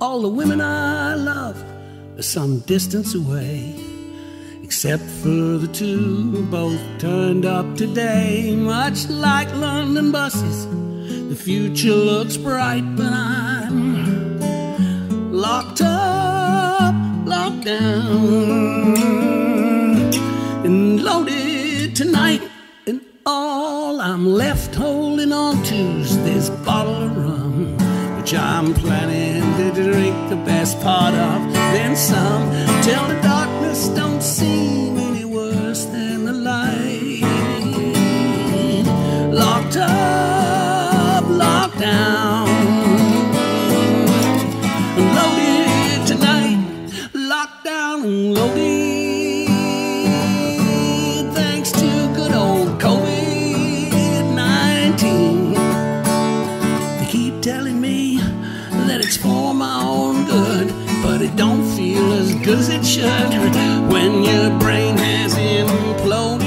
all the women I love are some distance away. Except for the two, both turned up today. Much like London buses, the future looks bright, but I'm locked up, locked down, and loaded tonight. And all I'm left holding on to's this bottle of rum, which I'm planning to drink the best part of, then some, till the darkness don't seem any worse than the light. Locked up, locked down, loaded tonight, locked down loaded. Thanks to good old COVID 19. They keep telling me that it's for it don't feel as good as it should when your brain has imploded.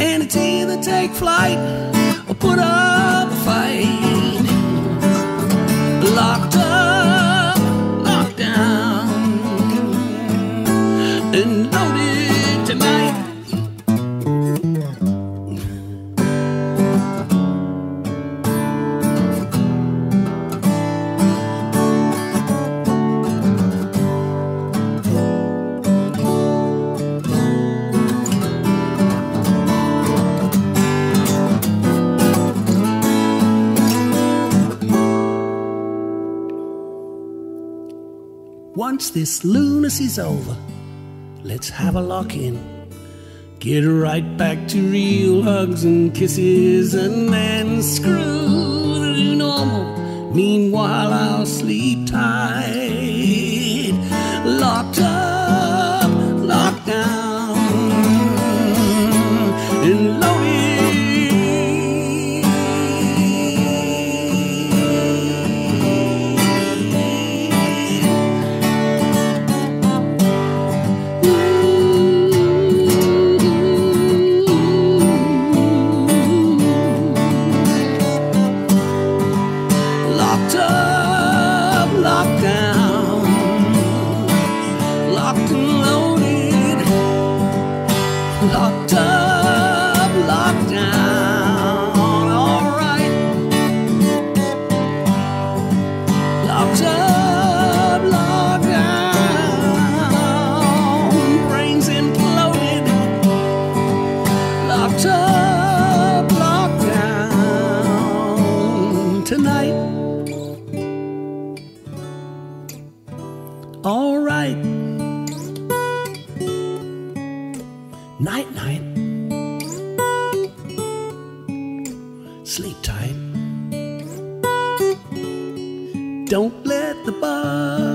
And it's either take flight or put up a fight. Once this lunacy's over, let's have a lock in. Get right back to real hugs and kisses and then screw the new normal. Meanwhile, I'll sleep tight. All right. Night, night. Sleep tight. Don't let the bug